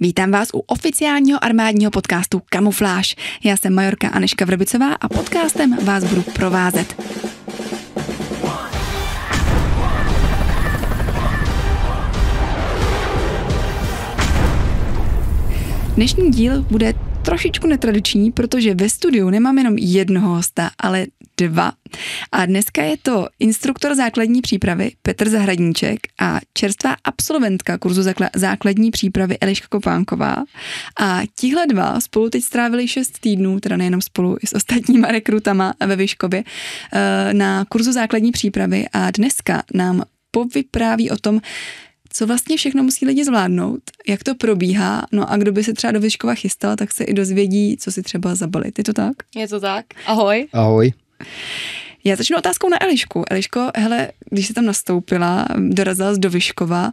Vítám vás u oficiálního armádního podcastu Kamufláž. Já jsem majorka Aneška Vrbicová a podcastem vás budu provázet. Dnešní díl bude trošičku netradiční, protože ve studiu nemám jenom jednoho hosta, ale dva. A dneska je to instruktor základní přípravy Petr Zahradníček a čerstvá absolventka kurzu základní přípravy Eliška Kopánková. A tihle dva spolu teď strávili šest týdnů, teda nejenom spolu i s ostatníma rekrutama ve Vyškově, eh, na kurzu základní přípravy a dneska nám povypráví o tom, co vlastně všechno musí lidi zvládnout, jak to probíhá, no a kdo by se třeba do Vyškova chystal, tak se i dozvědí, co si třeba zabalit. Je to tak? Je to tak. Ahoj. Ahoj. Já začnu otázkou na Elišku. Eliško, hele, když jsi tam nastoupila, dorazila jsi do Vyškova,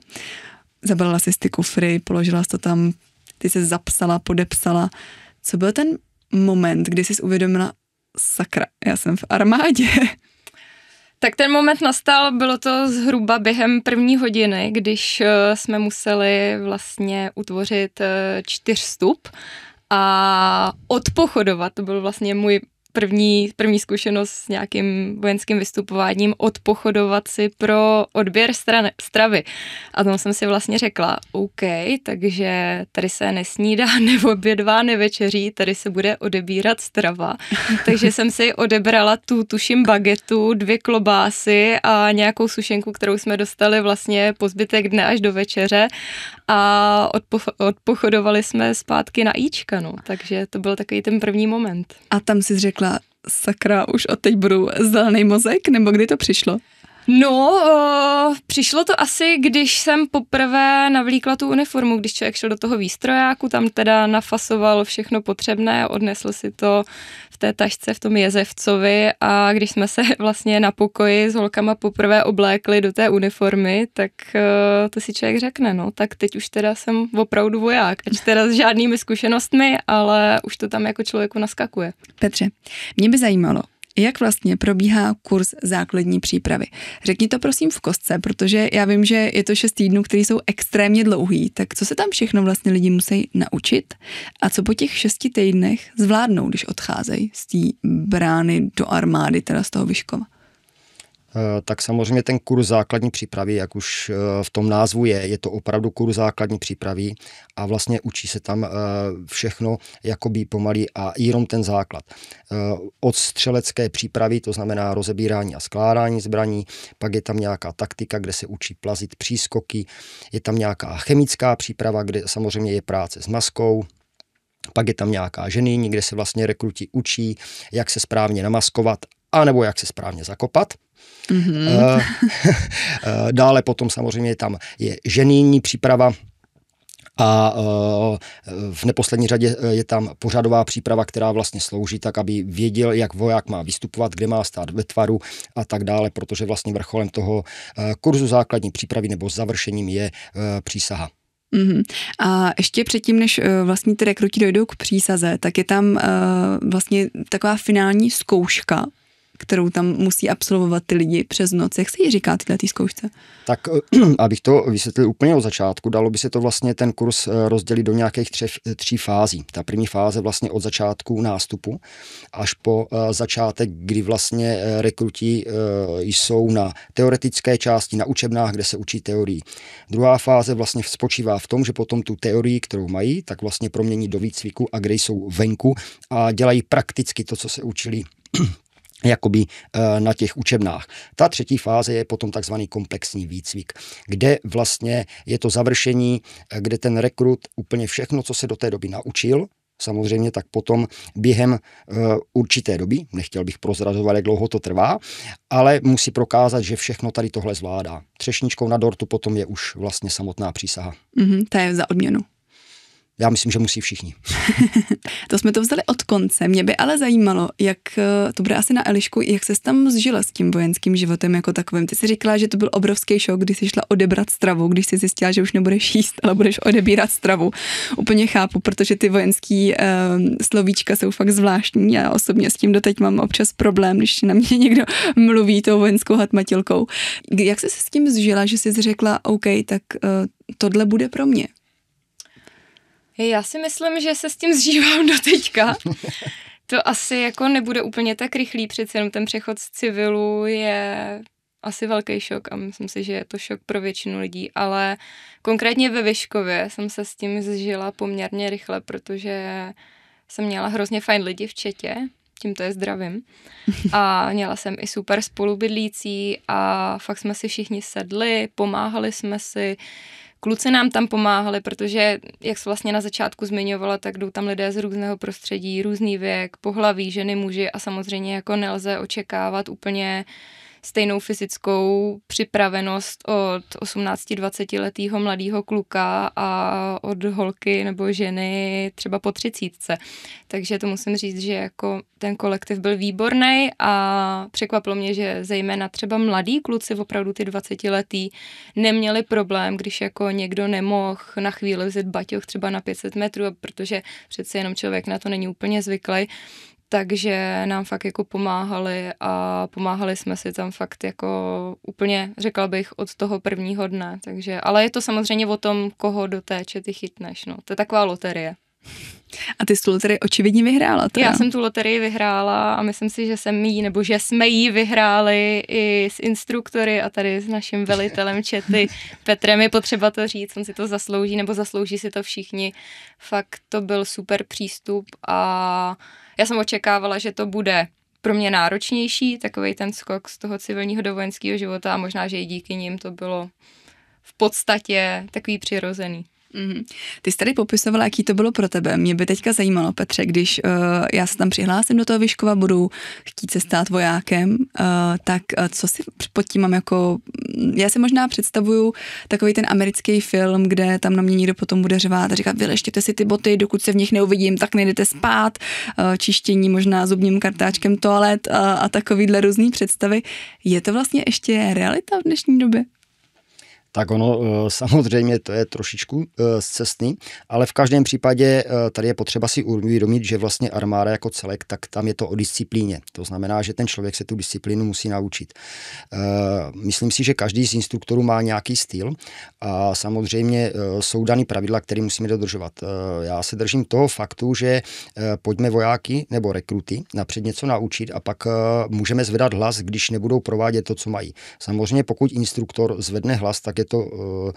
zabalila si ty kufry, položila jsi to tam, ty se zapsala, podepsala. Co byl ten moment, kdy jsi uvědomila, sakra, já jsem v armádě. Tak ten moment nastal, bylo to zhruba během první hodiny, když eh, jsme museli vlastně utvořit eh, čtyřstup a odpochodovat. To byl vlastně můj první, první zkušenost s nějakým vojenským vystupováním odpochodovat si pro odběr strany, stravy. A tomu jsem si vlastně řekla, OK, takže tady se nesnídá, neobědvá, nevečeří, tady se bude odebírat strava. takže jsem si odebrala tu, tuším, bagetu, dvě klobásy a nějakou sušenku, kterou jsme dostali vlastně po zbytek dne až do večeře a odpo- odpochodovali jsme zpátky na Ička, no. takže to byl takový ten první moment. A tam si řekla, sakra, už od teď budu zelený mozek, nebo kdy to přišlo? No, o, přišlo to asi, když jsem poprvé navlíkla tu uniformu, když člověk šel do toho výstrojáku, tam teda nafasoval všechno potřebné, odnesl si to té tašce v tom jezevcovi a když jsme se vlastně na pokoji s holkama poprvé oblékli do té uniformy, tak o, to si člověk řekne, no, tak teď už teda jsem opravdu voják, ač teda s žádnými zkušenostmi, ale už to tam jako člověku naskakuje. Petře, mě by zajímalo, jak vlastně probíhá kurz základní přípravy? Řekni to prosím v kostce, protože já vím, že je to šest týdnů, které jsou extrémně dlouhý. Tak co se tam všechno vlastně lidi musí naučit a co po těch šesti týdnech zvládnou, když odcházejí z té brány do armády, teda z toho Vyškova? Eh, tak samozřejmě ten kurz základní přípravy, jak už eh, v tom názvu je, je to opravdu kurz základní přípravy a vlastně učí se tam eh, všechno jakoby pomalý a jenom ten základ. Od střelecké přípravy, to znamená rozebírání a skládání zbraní, pak je tam nějaká taktika, kde se učí plazit přískoky, je tam nějaká chemická příprava, kde samozřejmě je práce s maskou, pak je tam nějaká ženy, kde se vlastně rekruti učí, jak se správně namaskovat, anebo jak se správně zakopat. Mm-hmm. Dále potom samozřejmě tam je ženýní příprava, a v neposlední řadě je tam pořadová příprava, která vlastně slouží tak, aby věděl, jak voják má vystupovat, kde má stát ve tvaru a tak dále, protože vlastně vrcholem toho kurzu základní přípravy nebo završením je přísaha. Mm-hmm. A ještě předtím, než vlastně ty rekruti dojdou k přísaze, tak je tam vlastně taková finální zkouška, kterou tam musí absolvovat ty lidi přes noc. Jak se jí říká tyhle tý zkoušce? Tak abych to vysvětlil úplně od začátku, dalo by se to vlastně ten kurz eh, rozdělit do nějakých tři, tří fází. Ta první fáze vlastně od začátku nástupu až po začátek, kdy vlastně rekruti jsou na teoretické části, na učebnách, kde se učí teorii. Druhá fáze vlastně spočívá v tom, že potom tu teorii, kterou mají, tak vlastně promění do výcviku a kde jsou venku a dělají prakticky to, co se učili jakoby eh, na těch učebnách. Ta třetí fáze je potom takzvaný komplexní výcvik, kde vlastně je to završení, eh, kde ten rekrut úplně všechno, co se do té doby naučil, samozřejmě tak potom během uh, určité doby, nechtěl bych prozrazovat, jak dlouho to trvá, ale musí prokázat, že všechno tady tohle zvládá. Třešničkou na dortu potom je už vlastně samotná přísaha. Mm-hmm, to je za odměnu. Já myslím, že musí všichni. to jsme to vzali od konce. Mě by ale zajímalo, jak eh, to bude asi na Elišku, jak se tam zžila s tím vojenským životem jako takovým. Ty jsi říkala, že to byl obrovský šok, když jsi šla odebrat stravu, když jsi zjistila, že už nebudeš jíst, ale budeš odebírat stravu. Úplně chápu, protože ty vojenský uh, slovíčka jsou fakt zvláštní. Já osobně s tím doteď mám občas problém, když na mě někdo mluví tou vojenskou hatmatilkou. Jak jsi se s tím zžila, že jsi řekla, OK, tak uh, tohle bude pro mě? Já si myslím, že se s tím zžívám do teďka. to asi jako nebude úplně tak rychlý, přece jenom ten přechod z civilu je asi velký šok a myslím si, že je to šok pro většinu lidí, ale konkrétně ve Vyškově jsem se s tím zžila poměrně rychle, protože jsem měla hrozně fajn lidi v Četě, tímto je zdravím. A měla jsem i super spolubydlící a fakt jsme si všichni sedli, pomáhali jsme si, Kluci nám tam pomáhali, protože, jak se vlastně na začátku zmiňovala, tak jdou tam lidé z různého prostředí, různý věk, pohlaví, ženy, muži a samozřejmě jako nelze očekávat úplně uh, stejnou fyzickou připravenost od 18-20 letého mladého kluka a od holky nebo ženy třeba po třicítce. Takže to musím říct, že jako ten kolektiv byl výborný a překvapilo mě, že zejména třeba mladí kluci, opravdu ty 20 letý, neměli problém, když jako někdo nemohl na chvíli vzít baťoch třeba na 500 metrů, protože přece jenom člověk na to není úplně zvyklý, takže nám fakt jako pomáhali a pomáhali jsme si tam fakt jako úplně, řekla bych, od toho prvního dne, takže, ale je to samozřejmě o tom, koho do té čety chytneš, no, to je taková loterie. A ty jsi tu loterii očividně vyhrála. Teda. Já jsem tu loterii vyhrála a myslím si, že jsem jí, nebo že jsme jí vyhráli i s instruktory a tady s naším velitelem čety Petrem je potřeba to říct, on si to zaslouží, nebo zaslouží si to všichni. Fakt to byl super přístup a já jsem očekávala, že to bude pro mě náročnější, takový ten skok z toho civilního do vojenského života a možná, že i díky nim to bylo v podstatě takový přirozený. Mm-hmm. Ty jsi tady popisovala, jaký to bylo pro tebe. Mě by teďka zajímalo, Petře, když uh, já se tam přihlásím do toho Vyškova, budu chtít se stát vojákem, uh, tak uh, co si pod tím mám jako... Mm, já si možná představuju takový ten americký film, kde tam na mě někdo potom bude řvát a říkat, vyleštěte si ty boty, dokud se v nich neuvidím, tak nejdete spát, uh, čištění možná zubním kartáčkem toalet uh, a takovýhle různý představy. Je to vlastně ještě realita v dnešní době? Tak ono eh, samozřejmě to je trošičku eh, zcestný, ale v každém případě eh, tady je potřeba si uvědomit, že vlastně armáda jako celek, tak tam je to o disciplíně. To znamená, že ten člověk se tu disciplínu musí naučit. Myslím si, že každý z instruktorů má nějaký styl a samozřejmě jsou daný pravidla, které musíme dodržovat. Já se držím toho faktu, že pojďme vojáky nebo rekruty napřed něco naučit a pak můžeme zvedat hlas, když nebudou provádět to, co mají. Samozřejmě pokud instruktor zvedne hlas, tak je je to eh,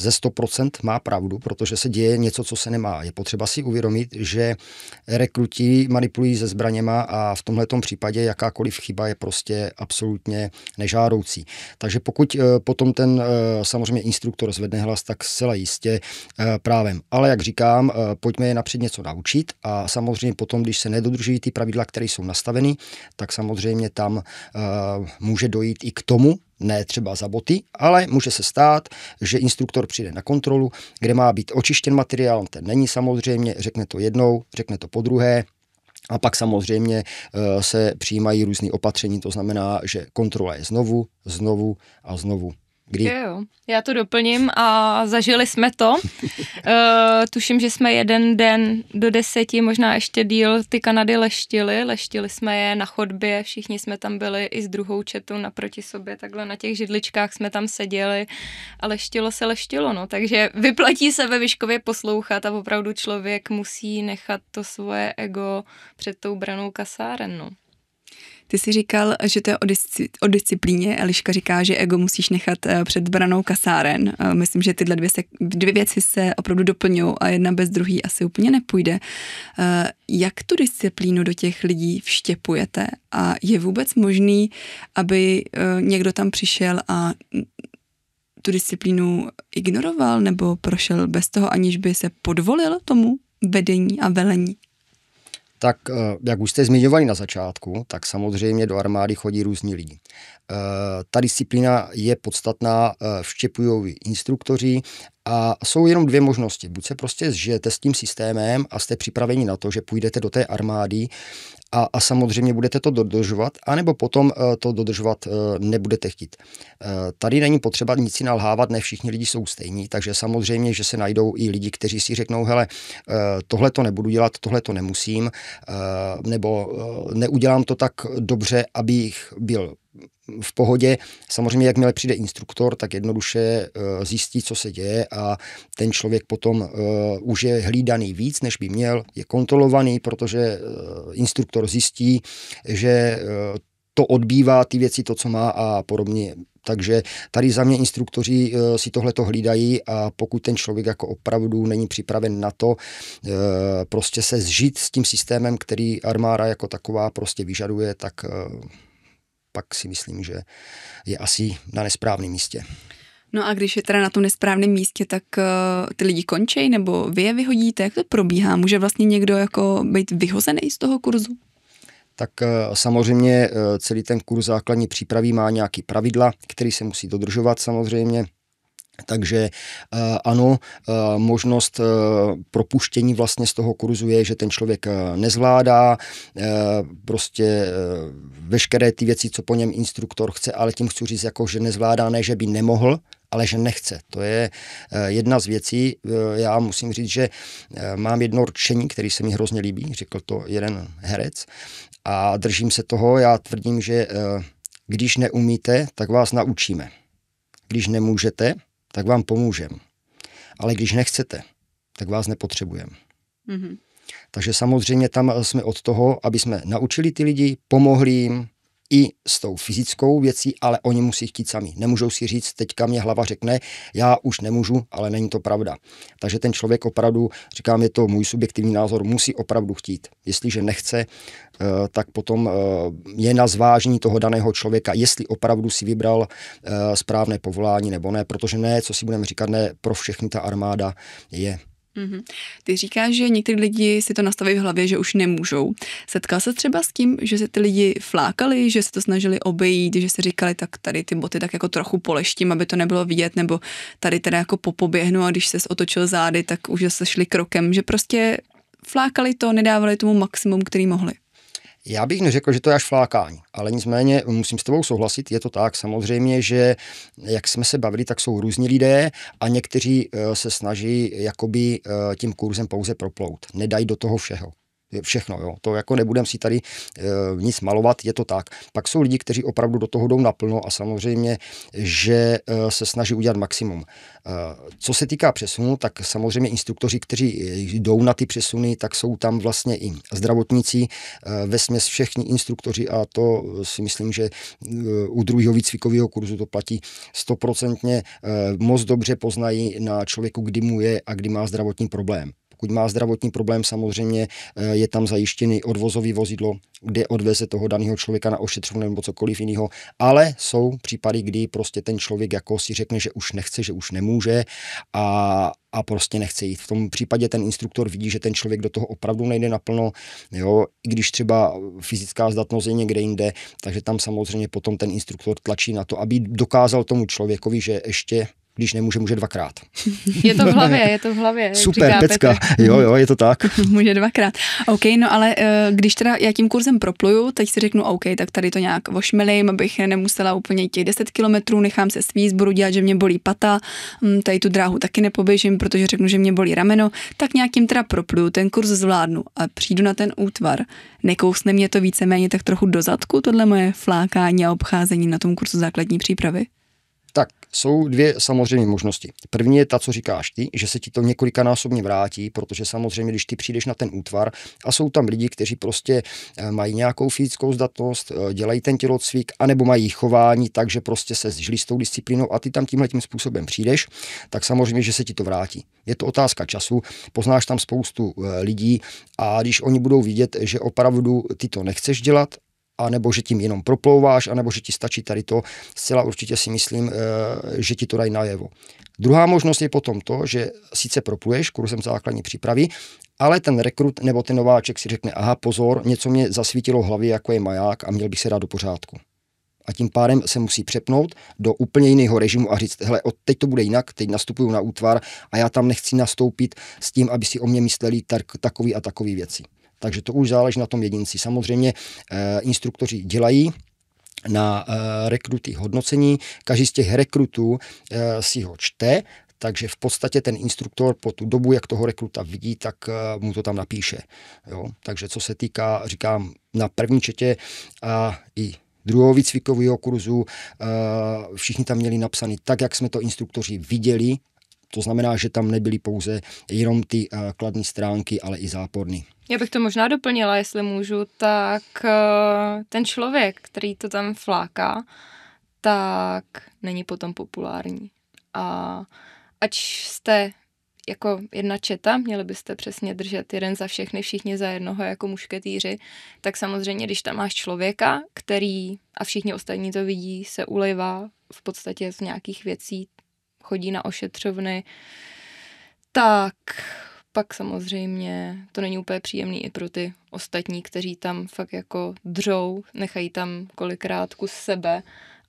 ze 100% má pravdu, protože se děje něco, co se nemá. Je potřeba si uvědomit, že rekruti manipulují se zbraněma a v tomhle případě jakákoliv chyba je prostě absolutně nežádoucí. Takže pokud eh, potom ten eh, samozřejmě instruktor zvedne hlas, tak zcela jistě právem. Ale jak říkám, pojďme je napřed něco naučit a samozřejmě potom, když se nedodržují ty pravidla, které jsou nastaveny, tak samozřejmě tam může dojít i k tomu, ne třeba za boty, ale může se stát, že instruktor přijde na kontrolu, kde má být očištěn materiál, ten není samozřejmě, řekne to jednou, řekne to po druhé, a pak samozřejmě eh, se přijímají různé opatření, to znamená, že kontrola je znovu, znovu a znovu. Kdy? Jo, já to doplním a zažili jsme to. uh, tuším, že jsme jeden den do deseti, možná ještě díl, ty Kanady leštili. Leštili jsme je na chodbě, všichni jsme tam byli i s druhou četou naproti sobě, takhle na těch židličkách jsme tam seděli a leštilo se leštilo, no. Takže vyplatí se ve Vyškově poslouchat a opravdu člověk musí nechat to svoje ego před tou branou kasáren, no. Ty jsi říkal, že to je o, disci- o disciplíně. Eliška říká, že ego musíš nechat eh, před branou kasáren. Eh, myslím, že tyhle dvě, se, dvě věci se opravdu doplňují a jedna bez druhé asi úplně nepůjde. Eh, jak tu disciplínu do těch lidí vštěpujete a je vůbec možný, aby někdo tam přišel a tu disciplínu ignoroval nebo prošel bez toho, aniž by se podvolil tomu vedení a velení? Tak eh, jak už jste zmiňovali na začátku, tak samozřejmě do armády chodí různí lidi. Eh, ta disciplína je podstatná, eh, vštěpují instruktoři a jsou jenom dvě možnosti. Buď se prostě zžijete s tím systémem a jste připraveni na to, že půjdete do té armády a, a samozřejmě budete to dodržovat, anebo potom uh, to dodržovat uh, nebudete chtít. Uh, tady není potřeba nic si nalhávat, ne všichni lidi jsou stejní, takže samozřejmě, že se najdou i lidi, kteří si řeknou, hele, tohle to nebudu dělat, tohle to nemusím, nebo neudělám to tak dobře, abych byl v pohodě. Samozřejmě, jakmile přijde instruktor, tak jednoduše zjistí, co se děje a ten člověk potom už je hlídaný víc, než by měl, je kontrolovaný, protože instruktor zjistí, že to odbývá ty věci, to, co má a podobně. Takže tady za mě instruktoři eh, si tohle to hlídají a pokud ten člověk jako opravdu není připraven na to eh, prostě se zžít s tím systémem, který armáda jako taková prostě vyžaduje, tak eh, pak si myslím, že je asi na nesprávném místě. No a když je teda na tom nesprávném místě, tak uh, ty lidi končí nebo vy je vyhodíte? Jak to probíhá? Může vlastně někdo jako být vyhozený z toho kurzu? tak eh, samozřejmě eh, celý ten kurz základní přípravy má nějaký pravidla, který se musí dodržovat samozřejmě. Takže eh, ano, možnost propuštění vlastně z toho kurzu je, že ten člověk nezvládá prostě veškeré ty věci, co po něm instruktor chce, ale tím chci říct, jako, že nezvládá, ne, že by nemohl, ale že nechce. To je eh, jedna z věcí. Eh, já musím říct, že eh, mám jedno rčení, který se mi hrozně líbí, řekl to jeden herec a držím se toho. Já tvrdím, že když neumíte, tak vás naučíme. Když nemůžete, tak vám pomůžeme. Ale když nechcete, tak vás nepotřebujeme. Mm-hmm. Takže samozřejmě tam jsme od toho, aby jsme naučili ty lidi, pomohli jim, i s tou fyzickou věcí, ale oni musí chtít sami. Nemůžou si říct, teďka mě hlava řekne, já už nemůžu, ale není to pravda. Takže ten člověk opravdu, říkám, je to můj subjektivní názor, musí opravdu chtít. Jestliže nechce, eh, tak potom eh, je na zvážení toho daného člověka, jestli opravdu si vybral eh, správné povolání nebo ne, protože ne, co si budeme říkat, ne pro všechny ta armáda je. Mm-hmm. Ty říkáš, že někteří lidi si to nastaví v hlavě, že už nemůžou. Setkal se třeba s tím, že se ty lidi flákali, že se to snažili obejít, že se říkali, tak tady ty boty tak jako trochu poleštím, aby to nebylo vidět, nebo tady teda jako popoběhnu a když se otočil zády, tak už se šli krokem, že prostě flákali to, nedávali tomu maximum, který mohli. Já bych neřekl, že to je až flákání, ale nicméně musím s tebou souhlasit, je to tak. Samozřejmě, že jak jsme se bavili, tak jsou různí lidé a někteří eh, se snaží jakoby eh, tím kurzem pouze proplout. Nedají do toho všeho všechno. Jo. To jako nebudem si tady e, nic malovat, je to tak. Pak jsou lidi, kteří opravdu do toho jdou naplno a samozřejmě, že e, se snaží udělat maximum. E, co se týká přesunu, tak samozřejmě instruktoři, kteří jdou na ty přesuny, tak jsou tam vlastně i zdravotníci, e, ve směs všichni instruktoři a to si myslím, že u druhého výcvikového kurzu to platí stoprocentně. Moc dobře poznají na člověku, kdy mu je a kdy má zdravotní problém. Pokud má zdravotní problém, samozřejmě eh, je tam zajištěný odvozový vozidlo, kde odveze toho daného člověka na ošetřovnu nebo cokoliv jiného. Ale jsou případy, kdy prostě ten člověk jako si řekne, že už nechce, že už nemůže a, a prostě nechce jít. V tom případě ten instruktor vidí, že ten člověk do toho opravdu nejde naplno, jo, i když třeba fyzická zdatnost je někde jinde, takže tam samozřejmě potom ten instruktor tlačí na to, aby dokázal tomu člověkovi, že ještě když nemůže, může dvakrát. Je to v hlavě, je to v hlavě. Super, pecka. Petr. Jo, jo, je to tak. může dvakrát. OK, no ale eh, když teda já tím kurzem propluju, teď si řeknu, OK, tak tady to nějak vošmelím, abych nemusela úplně těch 10 kilometrů, nechám se svízt, budu dělat, že mě bolí pata, hm, tady tu dráhu taky nepoběžím, protože řeknu, že mě bolí rameno, tak nějakým teda propluju, ten kurz zvládnu a přijdu na ten útvar. Nekousne mě to víceméně tak trochu do zadku, tohle moje flákání a obcházení na tom kurzu základní přípravy? Jsou dvě samozřejmě možnosti. První je ta, co říkáš ty, že se ti to několikanásobně vrátí, protože samozřejmě, když ty přijdeš na ten útvar a jsou tam lidi, kteří prostě eh, mají nějakou fyzickou zdatnost, eh, dělají ten tělocvik, anebo mají chování tak, že prostě se zžili s tou disciplínou a ty tam tímhle tím způsobem přijdeš, tak samozřejmě, že se ti to vrátí. Je to otázka času, poznáš tam spoustu eh, lidí a když oni budou vidět, že opravdu ty to nechceš dělat a nebo že tím jenom proplouváš, anebo že ti stačí tady to, zcela určitě si myslím, eh, že ti to dají najevo. Druhá možnost je potom to, že sice propluješ kurzem základní přípravy, ale ten rekrut nebo ten nováček si řekne, aha, pozor, něco mě zasvítilo v hlavě, jako je maják a měl bych se dát do pořádku. A tím pádem se musí přepnout do úplně jiného režimu a říct, hele, od teď to bude jinak, teď nastupuju na útvar a já tam nechci nastoupit s tím, aby si o mě mysleli tak, takový a takový věci. Takže to už záleží na tom jedinci. Samozřejmě eh, instruktoři dělají na eh, rekruty hodnocení. Každý z těch rekrutů eh, si ho čte, takže v podstatě ten instruktor po tu dobu, jak toho rekruta vidí, tak mu to tam napíše. Jo? Takže co se týká, říkám, na první četě a i druhého výcvikového kurzu. Všichni tam měli napsaný tak, jak jsme to instruktoři viděli, to znamená, že tam nebyly pouze jenom ty kladné stránky, ale i záporny. Já bych to možná doplnila, jestli můžu, tak ten člověk, který to tam fláká, tak není potom populární. A ať jste jako jedna četa, měli byste přesně držet jeden za všechny, všichni za jednoho jako mušketýři, tak samozřejmě, když tam máš člověka, který, a všichni ostatní to vidí, se ulejvá v podstatě z nějakých věcí, chodí na ošetřovny, tak pak samozřejmě to není úplně příjemný i pro ty ostatní, kteří tam fakt jako dřou, nechají tam kolikrát kus sebe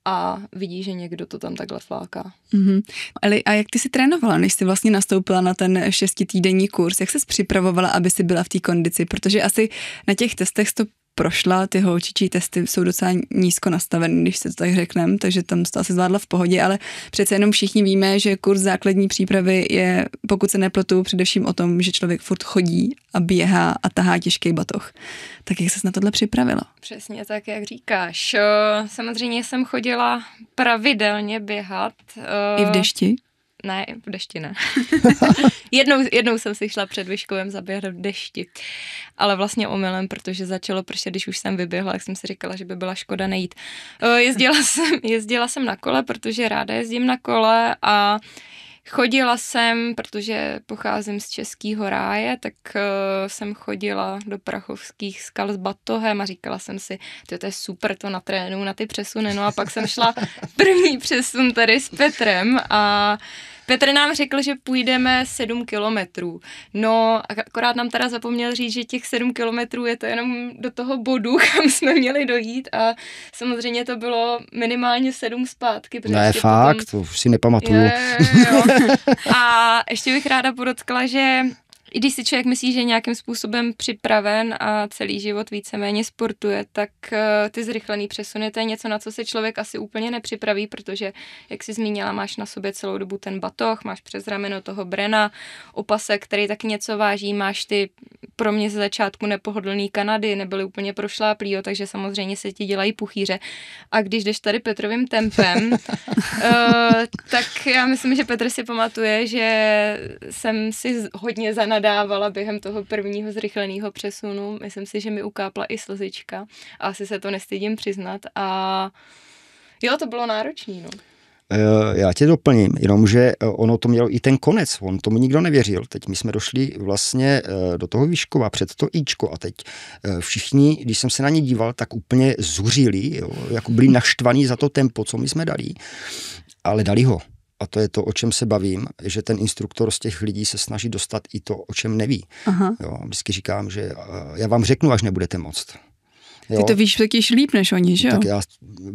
a vidí, že někdo to tam takhle fláká. Mm-hmm. Eli, a jak ty jsi trénovala, než jsi vlastně nastoupila na ten šestitýdenní kurz? Jak jsi připravovala, aby si byla v té kondici? Protože asi na těch testech to prošla, ty holčičí testy jsou docela nízko nastavené, když se to tak řekneme, takže tam to asi zvládla v pohodě, ale přece jenom všichni víme, že kurz základní přípravy je, pokud se nepletu, především o tom, že člověk furt chodí a běhá a tahá těžký batoh. Tak jak ses na tohle připravila? Přesně tak, jak říkáš. Samozřejmě jsem chodila pravidelně běhat. I v dešti? Ne, v dešti ne. jednou, jednou jsem si šla před Vyškovem zaběhat v dešti, ale vlastně omylem, protože začalo pršet, když už jsem vyběhla, tak jsem si říkala, že by byla škoda nejít. Jezdila jsem, jezdila jsem na kole, protože ráda jezdím na kole a Chodila jsem, protože pocházím z Českého ráje, tak uh, jsem chodila do prachovských skal s batohem a říkala jsem si, to je super, to natrénu na ty přesuny. No a pak jsem šla první přesun tady s Petrem a Petr nám řekl, že půjdeme 7 kilometrů. No, akorát nám teda zapomněl říct, že těch 7 kilometrů je to jenom do toho bodu, kam jsme měli dojít a samozřejmě to bylo minimálně 7 zpátky. Ne, fakt, potom... to už si nepamatuju. Je, jo. A ještě bych ráda podotkla, že i když si člověk myslí, že je nějakým způsobem připraven a celý život víceméně sportuje, tak eh, ty zrychlený přesuny, to je něco, na co se člověk asi úplně nepřipraví, protože, jak jsi zmínila, máš na sobě celou dobu ten batoh, máš přes rameno toho brena, opasek, který taky něco váží, máš ty pro mě ze začátku nepohodlný Kanady, nebyly úplně prošláplý, takže samozřejmě se ti dělají puchýře. A když jdeš tady Petrovým tempem, uh, tak já myslím, že Petr si pamatuje, že jsem si hodně zanadávala během toho prvního zrychleného přesunu. Myslím si, že mi ukápla i slzička. A asi se to nestydím přiznat. A jo, to bylo náročné. No. Eh, já tě doplním, jenomže eh, ono to mělo i ten konec, on tomu nikdo nevěřil. Teď my jsme došli vlastně eh, do toho výškova před to Ičko a teď všichni, když jsem se na ně díval, tak úplně zuřili, jo, jako byli naštvaní za to tempo, co my jsme dali, ale dali ho. A to je to, o čem se bavím, že ten instruktor z těch lidí se snaží dostat i to, o čem neví. Aha. Jo, vždycky říkám, že já vám řeknu, až nebudete moct. Jo. Ty to víš taky líp než oni, že jo? Tak já,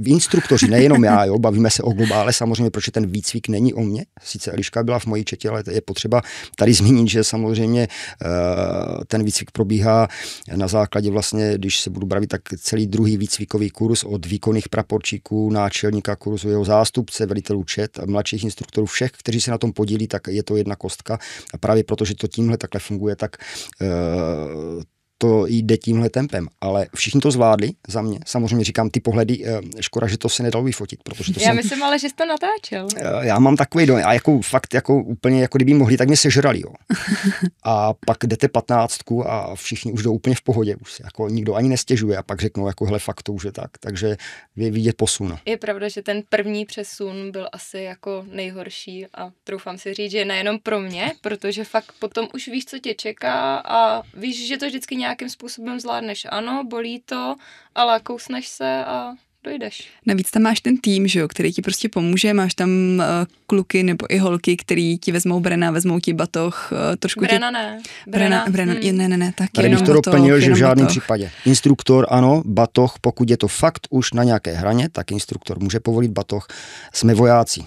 instruktoři, nejenom já, jo, bavíme se o globále, samozřejmě, protože ten výcvik není o mně. Sice Eliška byla v mojí četě, ale je potřeba tady zmínit, že samozřejmě uh, ten výcvik probíhá na základě vlastně, když se budu bavit, tak celý druhý výcvikový kurz od výkonných praporčíků, náčelníka kurzu, jeho zástupce, velitelů čet, mladších instruktorů, všech, kteří se na tom podílí, tak je to jedna kostka. A právě protože to tímhle takhle funguje, tak uh, to jde tímhle tempem, ale všichni to zvládli za mě. Samozřejmě říkám ty pohledy, eh, škoda, že to se nedalo vyfotit, protože to Já jsem, myslím ale, že jsi to natáčel. Eh, já mám takový dojem, a jako fakt jako úplně, jako kdyby mohli, tak mě sežrali, jo. A pak jdete patnáctku a všichni už jdou úplně v pohodě, už se jako nikdo ani nestěžuje a pak řeknou, jako hele, fakt to už je tak, takže je vidět posun. Je pravda, že ten první přesun byl asi jako nejhorší a troufám si říct, že nejenom pro mě, protože fakt potom už víš, co tě čeká a víš, že to vždycky nějak nějakým způsobem zvládneš. Ano, bolí to, ale kousneš se a dojdeš. Navíc tam máš ten tým, že jo, který ti prostě pomůže, máš tam uh, kluky nebo i holky, který ti vezmou brena, vezmou ti batoh, uh, trošku Brena tě... ne. Brena, brena, hmm. ne, ne, ne, tak Tady jenom to batoh, doplnil, že v žádném batoh. případě. Instruktor, ano, batoh, pokud je to fakt už na nějaké hraně, tak instruktor může povolit batoh. Jsme vojáci.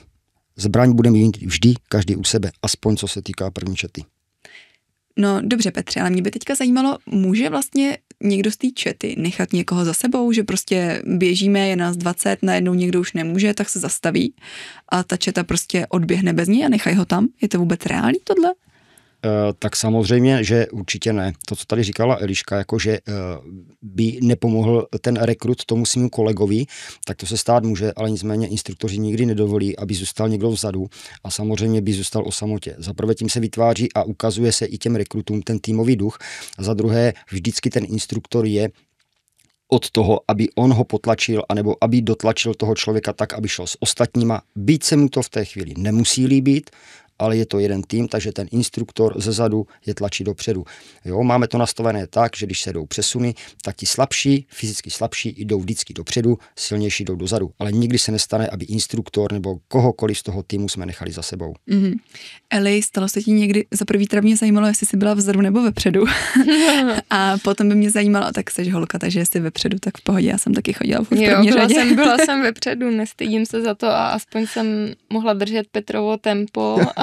Zbraň budeme mít vždy, každý u sebe, aspoň co se týká první čety. No dobře Petře, ale mě by teďka zajímalo, může vlastně někdo z té čety nechat někoho za sebou, že prostě běžíme, je nás 20, najednou někdo už nemůže, tak se zastaví a ta četa prostě odběhne bez ní a nechají ho tam? Je to vůbec reálný tohle? Tak samozřejmě, že určitě ne. To, co tady říkala Eliška, jako že by nepomohl ten rekrut tomu svým kolegovi, tak to se stát může, ale nicméně instruktoři nikdy nedovolí, aby zůstal někdo vzadu a samozřejmě by zůstal o samotě. Za prvé tím se vytváří a ukazuje se i těm rekrutům ten týmový duch. A za druhé, vždycky ten instruktor je od toho, aby on ho potlačil, anebo aby dotlačil toho člověka tak, aby šel s ostatníma. Být se mu to v té chvíli nemusí líbit, ale je to jeden tým, takže ten instruktor ze zadu je tlačí dopředu. Jo, máme to nastavené tak, že když se jdou přesuny, tak ti slabší, fyzicky slabší jdou vždycky dopředu, silnější jdou dozadu. Ale nikdy se nestane, aby instruktor nebo kohokoliv z toho týmu jsme nechali za sebou. Mm-hmm. Eli, stalo se ti někdy, za prvý teda mě zajímalo, jestli jsi byla vzadu nebo vepředu. a potom by mě zajímalo, tak jsi holka, takže jsi vepředu, tak v pohodě, já jsem taky chodila v první jo, byla řadě. jsem, byla jsem vepředu, nestydím se za to a aspoň jsem mohla držet Petrovo tempo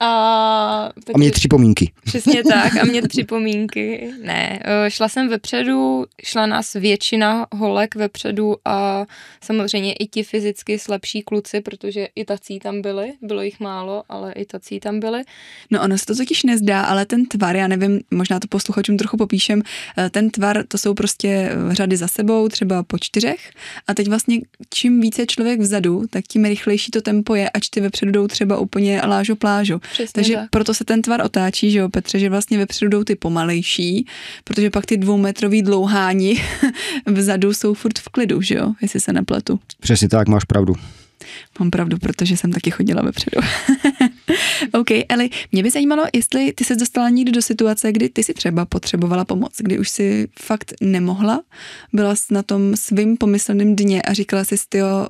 a A, a mě připomínky. Přesně tak, a mě připomínky. Ne, eh, šla jsem vepředu, šla nás většina holek vepředu a samozřejmě i ti fyzicky slabší kluci, protože i tací tam byli, bylo jich málo, ale i tací tam byli. No ono se to totiž nezdá, ale ten tvar, já nevím, možná to posluchačům trochu popíšem, eh, ten tvar, to jsou prostě eh, řady za sebou, třeba po čtyřech a teď vlastně čím více člověk vzadu, tak tím rychlejší to tempo je, ač ty vepředu jdou třeba úplně lážo plážo. Přesně Takže tak. proto se ten tvar otáčí, že jo, Petře, že vlastně vepředu jdou ty pomalejší, protože pak ty dvoumetrový dlouháni vzadu jsou furt v klidu, že jo, jestli se nepletu. Přesně tak, máš pravdu. Mám pravdu, protože jsem taky chodila vepředu. OK, Eli, mě by zajímalo, jestli ty se dostala někdy do situace, kdy ty si třeba potřebovala pomoc, kdy už si fakt nemohla, byla jsi na tom svým pomyslným dně a říkala si, jo,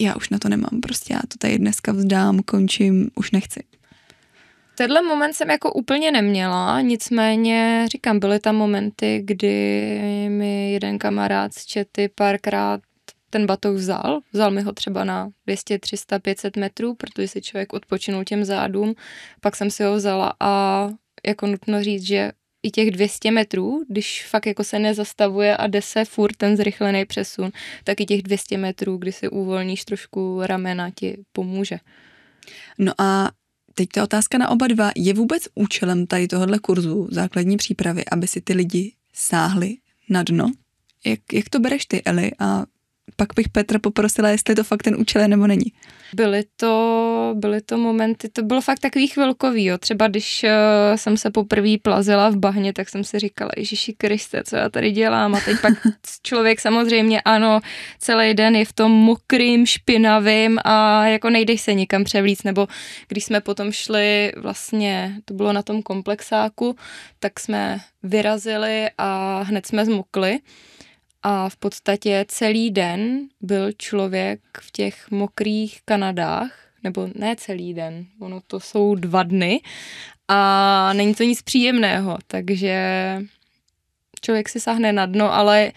já už na to nemám, prostě já to tady dneska vzdám, končím, už nechci. Tenhle moment jsem jako úplně neměla, nicméně říkám, byly tam momenty, kdy mi jeden kamarád z Čety párkrát ten batoh vzal. Vzal mi ho třeba na 200, 300, 500 metrů, protože si člověk odpočinul těm zádům. Pak jsem si ho vzala a jako nutno říct, že i těch 200 metrů, když fakt jako se nezastavuje a jde se furt ten zrychlený přesun, tak i těch 200 metrů, kdy si uvolníš trošku ramena, ti pomůže. No a teď ta otázka na oba dva. Je vůbec účelem tady tohohle kurzu základní přípravy, aby si ty lidi sáhli na dno? Jak, jak to bereš ty, Eli? A pak bych Petra poprosila, jestli to fakt ten účel je nebo není. Byly to, byly to momenty, to bylo fakt takový chvilkový, jo. Třeba když uh, jsem se poprvé plazila v bahně, tak jsem si říkala, Ježíši Kriste, co já tady dělám? A teď pak člověk samozřejmě, ano, celý den je v tom mokrým, špinavým a jako nejdeš se nikam převlíc, nebo když jsme potom šli vlastně, to bylo na tom komplexáku, tak jsme vyrazili a hned jsme zmokli a v podstatě celý den byl člověk v těch mokrých Kanadách, nebo ne celý den, ono to jsou dva dny a není to nic příjemného, takže člověk si sáhne na dno, ale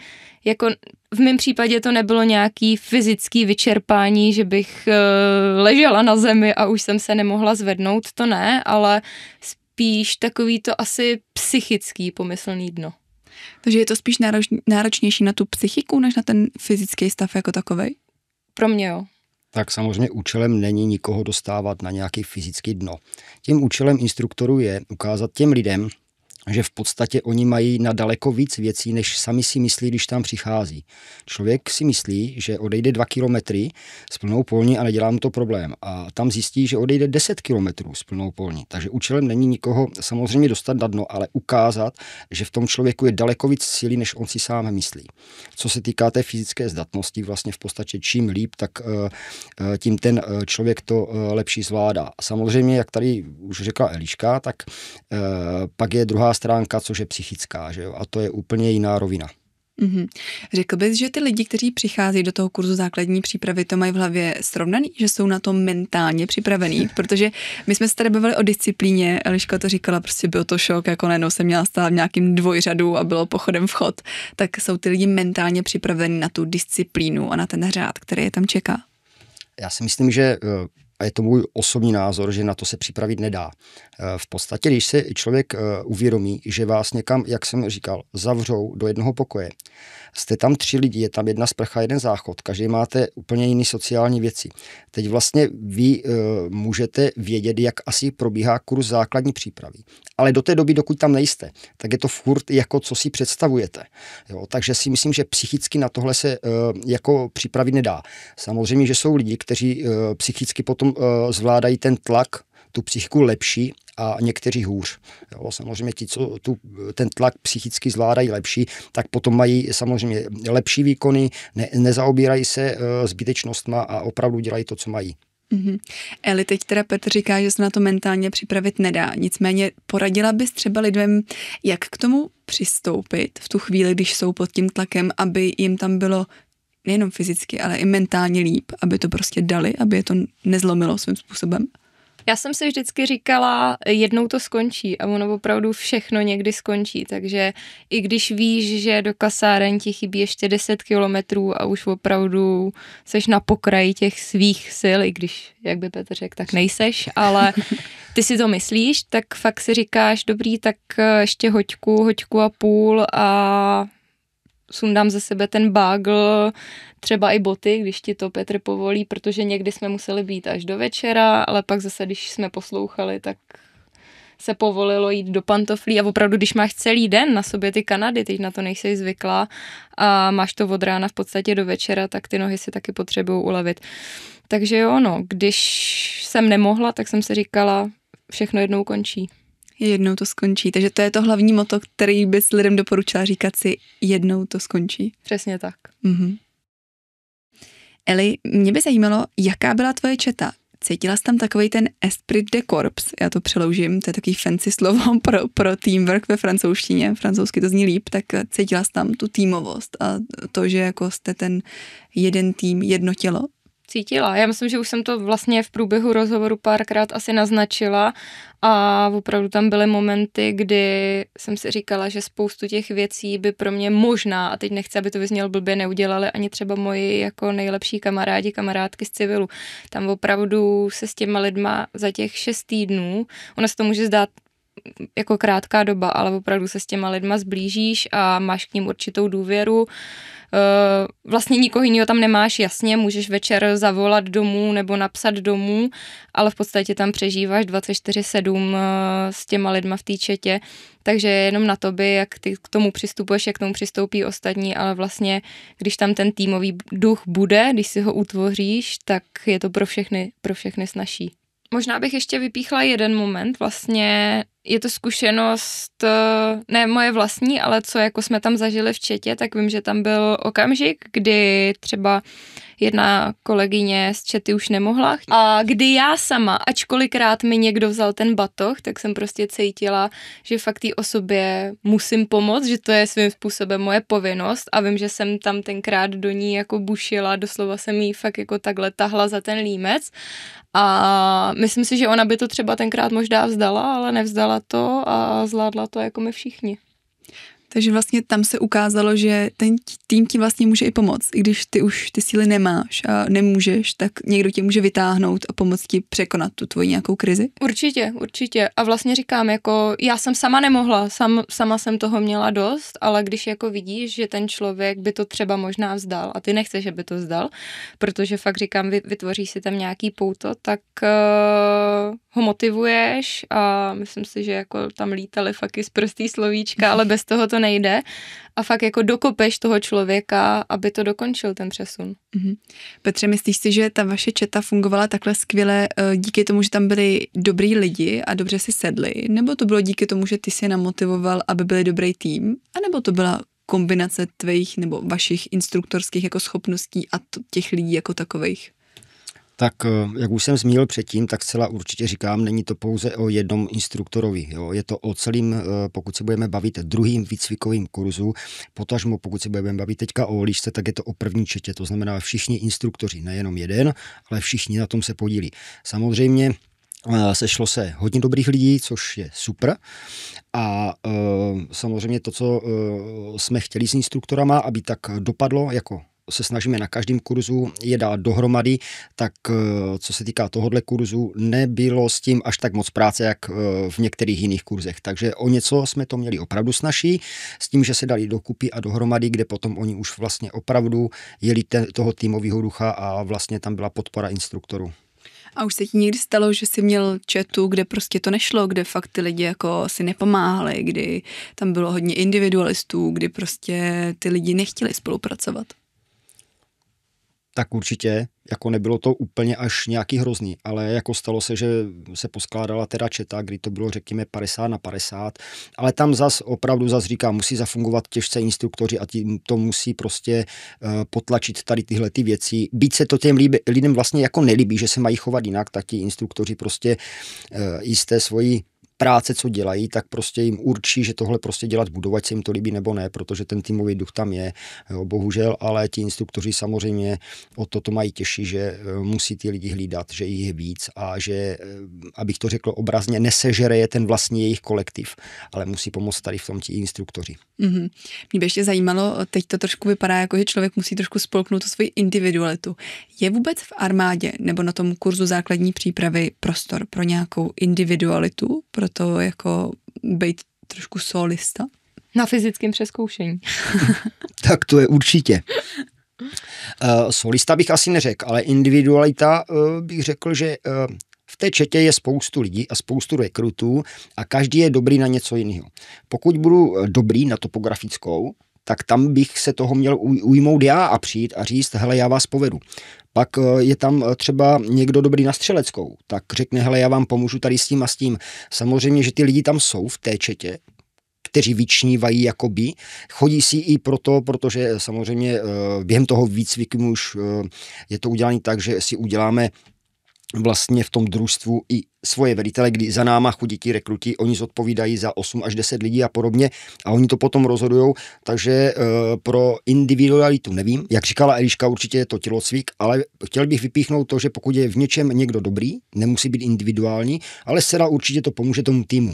jako v mém případě to nebylo nějaký fyzický vyčerpání, že bych uh, ležela na zemi a už jsem se nemohla zvednout, to ne, ale spíš takový to asi psychický pomyslný dno. Takže je to spíš nároč, náročnější na tu psychiku, než na ten fyzický stav jako takový? Pro mě jo. Tak samozřejmě účelem není nikoho dostávat na nějaký fyzický dno. Tím účelem instruktoru je ukázat těm lidem, že v podstatě oni mají na daleko víc věcí, než sami si myslí, když tam přichází. Člověk si myslí, že odejde dva kilometry s plnou polní a nedělá mu to problém. A tam zjistí, že odejde 10 kilometrů s plnou polní. Takže účelem není nikoho samozřejmě dostat na dno, ale ukázat, že v tom člověku je daleko víc síly, než on si sám myslí. Co se týká té fyzické zdatnosti, vlastně v podstatě čím líp, tak eh, eh, tím ten eh, člověk to lepší zvládá. Samozřejmě, jak tady už řekla Eliška, tak pak je druhá stránka, což je psychická, že jo? a to je úplně jiná rovina. Mm-hmm. Řekl bys, že ty lidi, kteří přichází do toho kurzu základní přípravy, to mají v hlavě srovnaný, že jsou na to mentálně připravený, protože my jsme se tady bavili o disciplíně, Eliška to říkala, prostě byl to šok, jako najednou jsem měla stát v nějakým dvojřadu a bylo pochodem vchod, tak jsou ty lidi mentálně připravení na tu disciplínu a na ten řád, který je tam čeká. Já si myslím, že eh, a je to můj osobní názor, že na to se připravit nedá. V podstatě, když se člověk uvědomí, že vás někam, jak jsem říkal, zavřou do jednoho pokoje, jste tam tři lidi, je tam jedna sprcha, jeden záchod, každý máte úplně jiný sociální věci. Teď vlastně vy uh, můžete vědět, jak asi probíhá kurz základní přípravy. Ale do té doby, dokud tam nejste, tak je to furt jako co si představujete. Jo? Takže si myslím, že psychicky na tohle se jako připravit nedá. Samozřejmě, že jsou lidi, kteří psychicky potom uh, zvládají ten tlak tu psychiku lepší a někteří hůř. Jo, samozřejmě ti, co tu, ten tlak psychicky zvládají lepší, tak potom mají samozřejmě lepší výkony, ne, nezaobírají se uh, zbytečnostma a opravdu dělají to, co mají. Mm-hmm. Eli, teď teda Petr říká, že se na to mentálně připravit nedá. Nicméně poradila bys třeba lidem, jak k tomu přistoupit v tu chvíli, když jsou pod tím tlakem, aby jim tam bylo nejenom fyzicky, ale i mentálně líp, aby to prostě dali, aby je to nezlomilo svým způsobem? Já jsem si vždycky říkala, jednou to skončí a ono opravdu všechno někdy skončí, takže i když víš, že do kasáren ti chybí ještě 10 kilometrů a už opravdu seš na pokraji těch svých sil, i když, jak by Petr řekl, tak nejseš, ale ty si to myslíš, tak fakt si říkáš, dobrý, tak ještě hoďku, hoďku a půl a sundám ze sebe ten bagl, třeba i boty, když ti to Petr povolí, protože někdy jsme museli být až do večera, ale pak zase, když jsme poslouchali, tak se povolilo jít do pantoflí a opravdu, když máš celý den na sobě ty Kanady, teď na to nejsi zvyklá a máš to od rána v podstatě do večera, tak ty nohy si taky potřebují ulevit. Takže jo, no, když jsem nemohla, tak jsem si říkala, všechno jednou končí jednou to skončí. Takže to je to hlavní moto, který bys lidem doporučila říkat si, jednou to skončí. Přesně tak. Mm-hmm. Eli, mě by zajímalo, jaká byla tvoje četa? Cítila jsi tam takový ten esprit de corps, já to přeloužím, to je takový fancy slovo pro, pro teamwork ve francouzštině, francouzsky to zní líp, tak cítila jsi tam tu týmovost a to, že jako jste ten jeden tým, jedno tělo? Cítila. Já myslím, že už jsem to vlastně v průběhu rozhovoru párkrát asi naznačila a opravdu tam byly momenty, kdy jsem si říkala, že spoustu těch věcí by pro mě možná, a teď nechci, aby to vyznělo blbě, neudělali ani třeba moji jako nejlepší kamarádi, kamarádky z civilu. Tam opravdu se s těma lidma za těch šest týdnů, ono se to může zdát jako krátká doba, ale opravdu se s těma lidma zblížíš a máš k ním určitou důvěru. Eh, vlastně nikoho jiného tam nemáš, jasně, můžeš večer zavolat domů nebo napsat domů, ale v podstatě tam přežíváš 24-7 eh, s těma lidma v té četě, takže jenom na tobě, jak ty k tomu přistupuješ, jak k tomu přistoupí ostatní, ale vlastně, když tam ten týmový duch bude, když si ho utvoříš, tak je to pro všechny, pro všechny snaží. Možná bych ještě vypíchla jeden moment, vlastně je to zkušenost, eh, ne moje vlastní, ale co jako jsme tam zažili v Četě, tak vím, že tam byl okamžik, kdy třeba jedna kolegyně z Čety už nemohla. A kdy já sama, ačkolikrát mi někdo vzal ten batoh, tak jsem prostě cítila, že fakt té osobě musím pomoct, že to je svým způsobem moje povinnost. A vím, že jsem tam tenkrát do ní jako bušila, doslova jsem jí fakt jako takhle tahla za ten límec. A myslím si, že ona by to třeba tenkrát možná vzdala, ale nevzdala to a zvládla to jako my všichni. Takže vlastně tam se ukázalo, že ten tým ti vlastně může i pomoct. I když ty už ty síly nemáš a nemůžeš, tak někdo tě může vytáhnout a pomoct ti překonat tu tvoji nějakou krizi. Určitě, určitě. A vlastně říkám, jako já jsem sama nemohla, sam, sama jsem toho měla dost, ale když jako vidíš, že ten člověk by to třeba možná vzdal a ty nechceš, aby to vzdal, protože fakt říkám, vytvoříš si tam nějaký pouto, tak uh, ho motivuješ a myslím si, že jako tam lítali fakt i z prostý slovíčka, ale bez toho to nejde a fakt jako dokopeš toho člověka, aby to dokončil ten přesun. Mm-hmm. Petře, myslíš si, že ta vaše četa fungovala takhle skvěle eh, díky tomu, že tam byli dobrý lidi a dobře si sedli, nebo to bylo díky tomu, že ty si je namotivoval, aby byli dobrý tým, a nebo to byla kombinace tvých nebo vašich instruktorských jako schopností a těch lidí jako takových? Tak eh, jak už jsem zmínil předtím, tak zcela určitě říkám, není to pouze o jednom instruktorovi. Jo. Je to o celým, eh, pokud se budeme bavit druhým výcvikovým kurzu, potažmo pokud se budeme bavit teďka o líšce, tak je to o první četě, to znamená všichni instruktoři, nejenom jeden, ale všichni na tom se podílí. Samozřejmě eh, sešlo se hodně dobrých lidí, což je super. A samozřejmě to, co jsme chtěli s instruktorama, aby tak dopadlo jako se snažíme na každém kurzu je dát dohromady, tak eh, co se týká tohohle kurzu, nebylo s tím až tak moc práce, jak eh, v některých jiných kurzech. Takže o něco jsme to měli opravdu snažší, s tím, že se dali dokupy a dohromady, kde potom oni už vlastně opravdu jeli ten, toho týmového ducha a vlastně tam byla podpora instruktorů. A už se ti někdy stalo, že jsi měl četu, kde prostě to nešlo, kde fakt ty lidi jako si nepomáhali, kdy tam bylo hodně individualistů, kdy prostě ty lidi nechtěli spolupracovat? Tak určitě, jako nebylo to úplně až nějaký hrozný, ale jako stalo se, že se poskládala teda četa, kdy to bylo řekněme 50 na 50, ale tam zas opravdu zas říkám, musí zafungovat těžce instruktoři a tím to musí prostě uh, potlačit tady tyhle ty věci. Být se to těm líbe, lidem vlastně jako nelíbí, že se mají chovat jinak, tak ti instruktoři prostě uh, jisté svoji práce, co dělají, tak prostě jim určí, že tohle prostě dělat budou, ať se jim to líbí nebo ne, protože ten týmový duch tam je, jo, bohužel, ale ti instruktoři samozřejmě o to to mají těžší, že eh, musí ty lidi hlídat, že jich je víc a že, eh, abych to řekl obrazně, nesežere je ten vlastní jejich kolektiv, ale musí pomoct tady v tom ti instruktoři. Mm-hmm. Mě by ještě zajímalo, teď to trošku vypadá jako, že člověk musí trošku spolknout tu svoji individualitu. Je vůbec v armádě nebo na tom kurzu základní přípravy prostor pro nějakou individualitu, pro to jako být trošku solista? Na fyzickém přeskoušení. tak to je určitě. Uh, solista bych asi neřekl, ale individualita uh, bych řekl, že uh, v té četě je spoustu lidí a spoustu rekrutů a každý je dobrý na něco jiného. Pokud budu dobrý na topografickou, tak tam bych se toho měl ujmout já a přijít a říct, hele, já vás povedu. Pak eh, je tam eh, třeba někdo dobrý na střeleckou, tak řekne, hele, já vám pomůžu tady s tím a s tím. Samozřejmě, že ty lidi tam jsou v té četě, kteří vyčnívají jakoby. Chodí si i proto, protože samozřejmě eh, během toho výcviku už je to udělané tak, že si uděláme vlastně v tom družstvu i svoje velitele, kdy za náma chodí ti rekruti, oni zodpovídají za 8 až 10 lidí a podobně a oni to potom rozhodují, takže e, pro individualitu nevím, jak říkala Eliška, určitě je to tělocvik, ale chtěl bych vypíchnout to, že pokud je v něčem někdo dobrý, nemusí být individuální, ale zcela určitě to pomůže tomu týmu.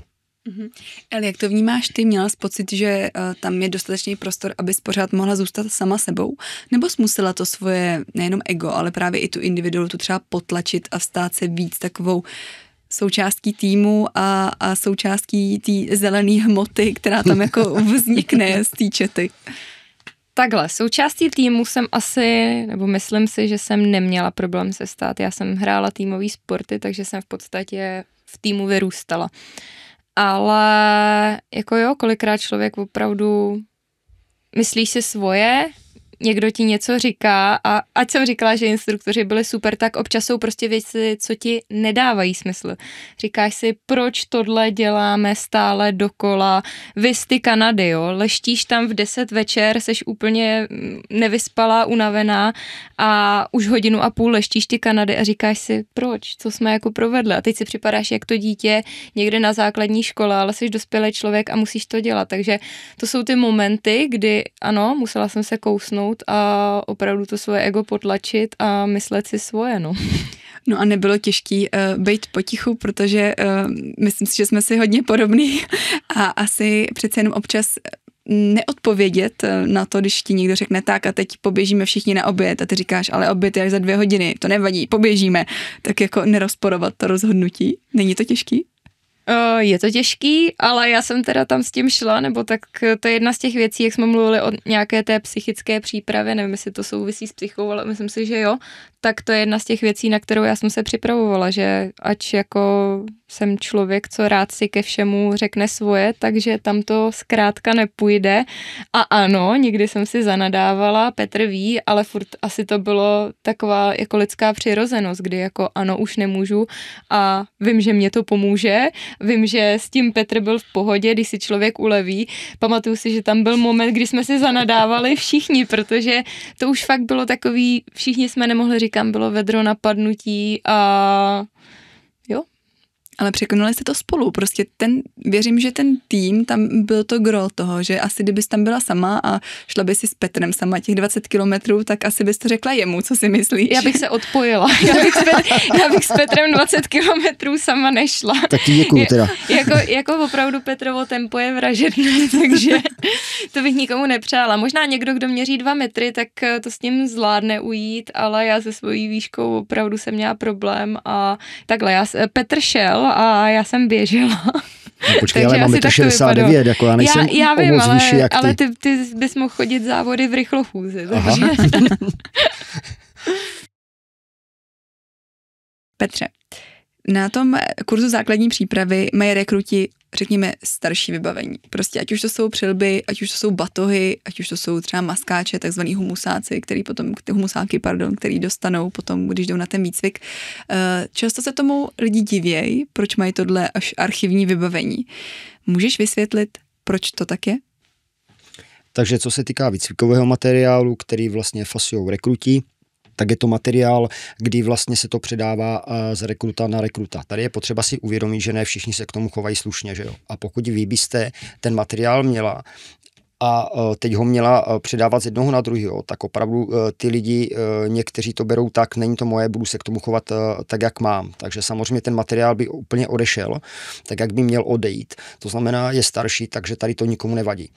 Mm-hmm. Eli, jak to vnímáš ty? Měla jsi pocit, že uh, tam je dostatečný prostor, abys pořád mohla zůstat sama sebou? Nebo zmusila to svoje nejenom ego, ale právě i tu individualitu třeba potlačit a stát se víc takovou součástí týmu a, a součástí té zelené hmoty, která tam jako vznikne z té čety? Takhle, součástí týmu jsem asi, nebo myslím si, že jsem neměla problém se stát. Já jsem hrála týmový sporty, takže jsem v podstatě v týmu vyrůstala. Uh, ale jako jo, kolikrát člověk opravdu myslí si svoje, někdo ti něco říká a ať jsem říkala, že instruktoři byli super, tak občas jsou prostě věci, co ti nedávají smysl. Říkáš si, proč tohle děláme stále dokola, vy ty Kanady, jo, leštíš tam v 10 večer, seš úplně mm, nevyspalá, unavená a už hodinu a půl leštíš ty Kanady a říkáš si, proč, co jsme jako provedli? A teď si připadáš jak to dítě někde na základní škole, ale jsi dospělý člověk a musíš to dělat, takže to jsou ty momenty, kdy ano, musela jsem se kousnout zapnout a opravdu to svoje ego potlačit a myslet si svoje, no. No a nebylo těžký uh, být potichu, protože uh, myslím si, že jsme si hodně podobní a asi přece jenom občas neodpovědět na to, když ti někdo řekne tak a teď poběžíme všichni na oběd a ty říkáš, ale oběd je až za dvě hodiny, to nevadí, poběžíme, tak jako nerozporovat to rozhodnutí. Není to těžký? Uh, je to těžký, ale já jsem teda tam s tím šla, nebo tak to je jedna z těch věcí, jak jsme mluvili o nějaké té psychické přípravě, nevím, jestli to souvisí s psychou, ale myslím si, že jo, tak to je jedna z těch věcí, na kterou já jsem se připravovala, že ať jako jsem člověk, co rád si ke všemu řekne svoje, takže tam to zkrátka nepůjde. A ano, někdy jsem si zanadávala, Petr ví, ale furt asi to bylo taková jako lidská přirozenost, kdy jako ano, už nemůžu a vím, že mě to pomůže, vím, že s tím Petr byl v pohodě, když si člověk uleví. Pamatuju si, že tam byl moment, kdy jsme si zanadávali všichni, protože to už fakt bylo takový, všichni jsme nemohli říkat, bylo vedro napadnutí a Ale překonali jste to spolu. Prostě ten, věřím, že ten tým, tam byl to gro toho, že asi kdybys tam byla sama a šla by si s Petrem sama těch 20 kilometrů, tak asi bys to řekla jemu, co si myslíš. Já bych se odpojila. Já bych s, Pet, já bych s Petrem 20 kilometrů sama nešla. Tak ti děkuju teda. jako, jako opravdu Petrovo tempo je vražedné, takže to bych nikomu nepřála. Možná někdo, kdo měří dva metry, tak to s tím zvládne ujít, ale já se svojí výškou opravdu jsem měla problém a takhle, já, Petr šel a já jsem běžela. No, počkej, ale máme to 69, jako já nejsem já, já vím, ale, jak ty. ale ty, ty bys mohl chodit závody v rychlochůzi, takže... Petře, na tom kurzu základní přípravy mají rekruti, řekněme, starší vybavení. Prostě ať už to jsou přilby, ať už to jsou batohy, ať už to jsou třeba maskáče, takzvaný humusáci, který potom, ty humusáky, pardon, který dostanou potom, když jdou na ten výcvik. Eh, často se tomu lidi divějí, proč mají tohle až archivní vybavení. Můžeš vysvětlit, proč to tak je? Takže co se týká výcvikového materiálu, který vlastně fasují rekruti, tak je to materiál, kdy vlastně se to předává z rekruta na rekruta. Tady je potřeba si uvědomit, že ne všichni se k tomu chovají slušně, že jo. A pokud vy byste ten materiál měla a e, teď ho měla e, předávat z jednoho na druhého, tak opravdu ty lidi, někteří to berou tak, není to moje, budu se k tomu chovat tak, jak mám. Takže samozřejmě ten materiál by úplně odešel, tak jak by měl odejít. To znamená, je starší, takže tady to nikomu nevadí.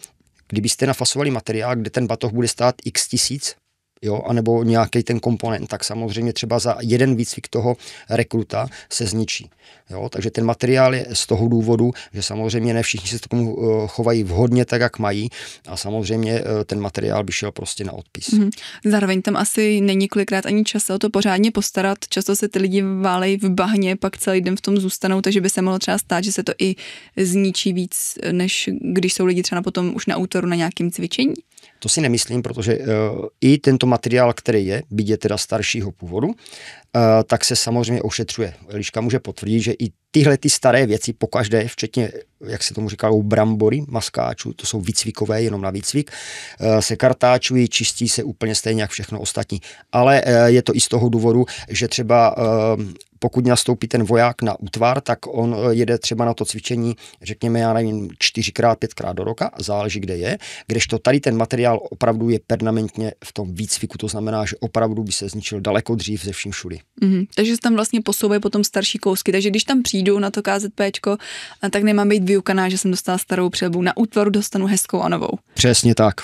Kdybyste nafasovali materiál, kde ten batoh bude stát x tisíc, jo, anebo nějaký ten komponent, tak samozřejmě třeba za jeden výcvik toho rekruta se zničí. Jo, takže ten materiál je z toho důvodu, že samozřejmě ne všichni se k tomu eh, chovají vhodně tak, jak mají a samozřejmě eh, ten materiál by šel prostě na odpis. Mm-hmm. Zároveň tam asi není kolikrát ani čas o to pořádně postarat. Často se ty lidi válejí v bahně, pak celý den v tom zůstanou, takže by se mohlo třeba stát, že se to i zničí víc, než když jsou lidi třeba potom už na útoru na nějakém cvičení. To si nemyslím, protože uh, i tento materiál, který je, byť je teda staršího původu, uh, tak se samozřejmě ošetřuje. Eliška může potvrdit, že i tyhle ty staré věci pokaždé, včetně, jak se tomu říkalo, brambory, maskáčů, to jsou výcvikové, jenom na výcvik, uh, se kartáčují, čistí se úplně stejně jak všechno ostatní. Ale je to i z toho důvodu, že třeba pokud nastoupí ten voják na útvar, tak on eh, jede třeba na to cvičení, řekněme, já nevím, čtyřikrát, pětkrát do roka, záleží, kde je, kdežto tady ten materiál opravdu je permanentně v tom výcviku, to znamená, že opravdu by se zničil daleko dřív ze vším všudy. Mm-hmm. Takže se tam vlastně posouvají potom starší kousky, takže když tam přijdu na to KZP, tak nemám být vyukaná, že jsem dostala starou přelbu, na útvaru dostanu hezkou a novou. Přesně tak.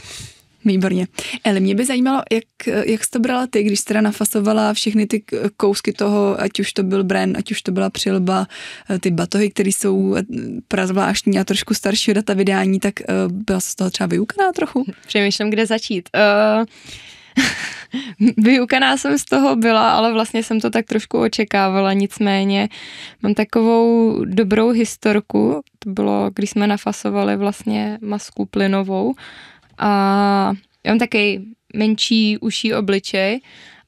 Výborně. Ale mě by zajímalo, jak, jak jsi to brala ty, když jsi teda nafasovala všechny ty kousky toho, ať už to byl bren, ať už to byla přilba, eh, ty batohy, které jsou eh, prazvláštní a trošku staršího data vydání, tak uh, byla z toho třeba vyukaná trochu? Přemýšlím, kde začít. Uh... Vyukaná jsem z toho byla, ale vlastně jsem to tak trošku očekávala, nicméně mám takovou dobrou historku, to bylo, když jsme nafasovali vlastně masku plynovou a já mám takový menší, uší obličej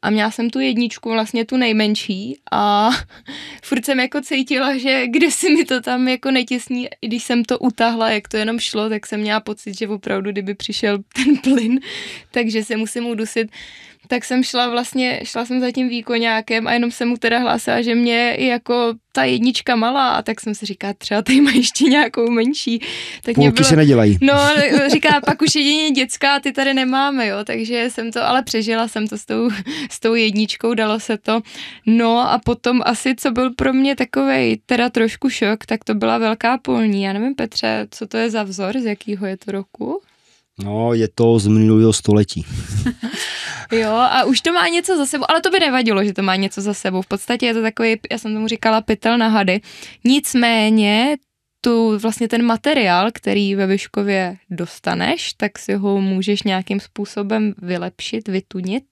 a měla jsem tu jedničku, vlastně tu nejmenší a furt jsem jako cítila, že kde si mi to tam jako netěsní, i když jsem to utahla, jak to jenom šlo, tak jsem měla pocit, že opravdu, kdyby přišel ten plyn, takže se musím udusit tak jsem šla vlastně, šla jsem za tím výkoňákem a jenom jsem mu teda hlásila, že mě jako ta jednička malá a tak jsem si říká, třeba tady má ještě nějakou menší. Tak Půlky bylo, se nedělají. No, říká, pak už jedině dětská, ty tady nemáme, jo, takže jsem to, ale přežila jsem to s tou, s tou jedničkou, dalo se to. No a potom asi, co byl pro mě takovej teda trošku šok, tak to byla velká polní. Já nevím, Petře, co to je za vzor, z jakého je to roku? No, je to z minulého století. jo, a už to má něco za sebou, ale to by nevadilo, že to má něco za sebou. V podstatě je to takový, já jsem tomu říkala, pytel na hady. Nicméně tu vlastně ten materiál, který ve Vyškově dostaneš, tak si ho můžeš nějakým způsobem vylepšit, vytunit.